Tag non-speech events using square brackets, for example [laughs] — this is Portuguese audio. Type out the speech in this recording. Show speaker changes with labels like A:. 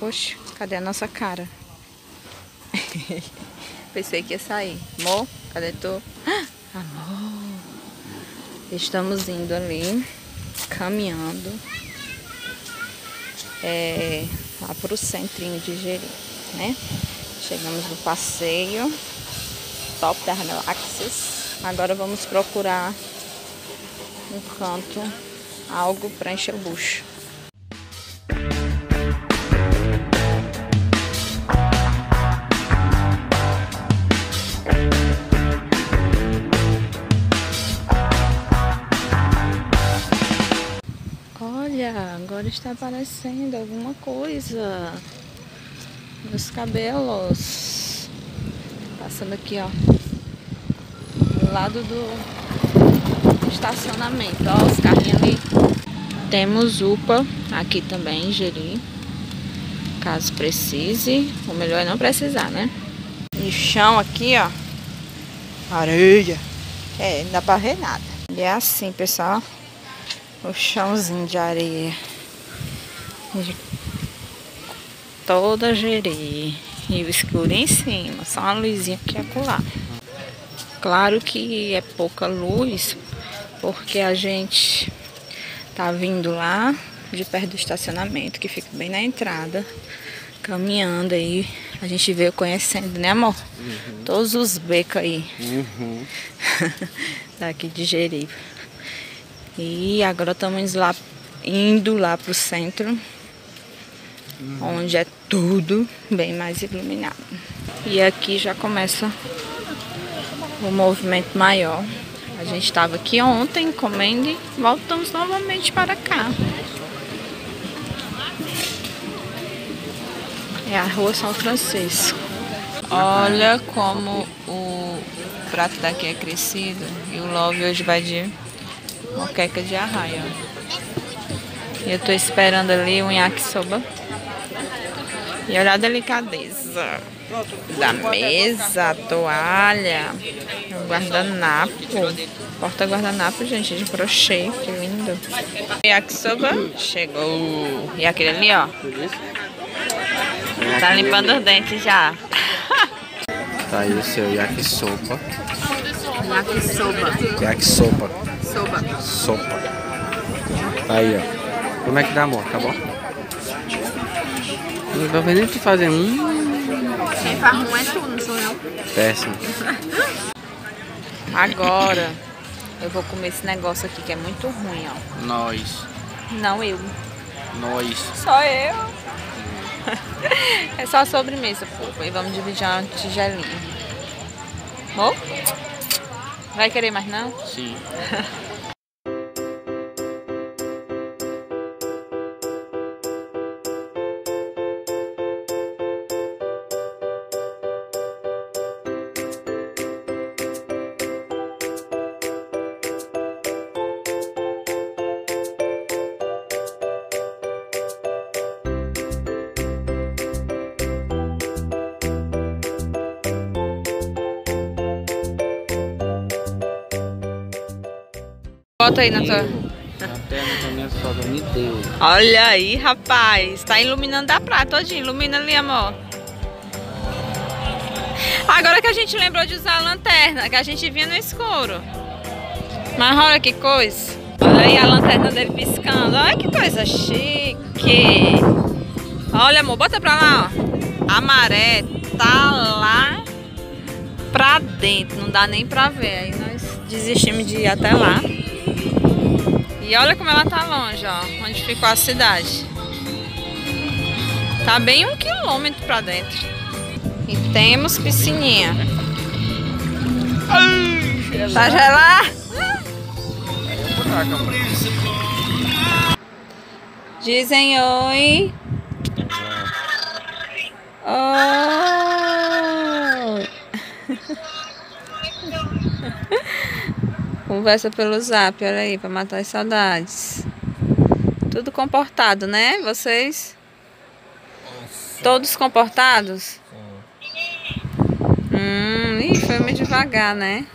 A: Oxe, cadê a nossa cara? [laughs] Pensei que ia sair. Amor, cadê tu? [gasps] Amor. Estamos indo ali, caminhando. É, lá pro centrinho de Jeri, né? Chegamos no passeio. Top das galáxias. Agora vamos procurar um canto, algo para encher o bucho. Olha, agora está aparecendo alguma coisa. Meus cabelos. Passando aqui, ó. Do lado do estacionamento. Ó, os carrinhos ali. Temos UPA aqui também, Jeri. Caso precise. O melhor é não precisar, né? E chão aqui, ó. Areia. É, não dá pra ver nada. E é assim, pessoal o chãozinho de areia de toda Jeri e o escuro em cima, só uma luzinha que é acolá. Claro que é pouca luz, porque a gente tá vindo lá de perto do estacionamento, que fica bem na entrada, caminhando aí. A gente veio conhecendo, né amor? Uhum. Todos os becos aí. Uhum. [laughs] Daqui de Jeri. E agora estamos lá, indo lá pro centro, uhum. onde é tudo bem mais iluminado. E aqui já começa o movimento maior. A gente estava aqui ontem comendo e voltamos novamente para cá. É a rua São Francisco. Olha como o prato daqui é crescido. E o Love hoje vai de moqueca de arraia. E eu tô esperando ali um yakisoba. E olha a delicadeza da mesa, a toalha, o guardanapo. Porta guardanapo, gente, de crochê, que lindo. Yakisoba chegou. E aquele ali, ó. Tá limpando os dentes já.
B: Tá aí o seu yakisoba.
A: Yakisoba.
B: Yakisoba.
A: Sopa.
B: Sopa. Aí, ó. Como é que dá, amor? Tá bom? Não tô vendo que fazer um.
A: Quem faz um é tu, não sou eu.
B: Péssimo. [laughs]
A: Agora, eu vou comer esse negócio aqui que é muito ruim, ó.
B: Nós.
A: Não eu.
B: Nós.
A: Só eu. [laughs] é só sobremesa, fofa. E vamos dividir uma tigelinha. Amor? Vai querer mais não?
B: Sim. [laughs]
A: Bota aí na tua. Olha aí, rapaz. Tá iluminando a praia todinha. Ilumina ali, amor. Agora que a gente lembrou de usar a lanterna, que a gente vinha no escuro. Mas olha que coisa. Olha aí a lanterna dele piscando. Olha que coisa chique. Olha, amor, bota pra lá, ó. A maré tá lá pra dentro. Não dá nem pra ver. Aí nós desistimos de ir até lá. E olha como ela tá longe, ó, onde ficou a cidade. Tá bem um quilômetro pra dentro. E temos piscininha. Ai, tá gelado? Dizem oi. Oi. [laughs] Conversa pelo zap, olha aí, pra matar as saudades. Tudo comportado, né? Vocês? Todos comportados? Hum, ih, foi meio devagar, né?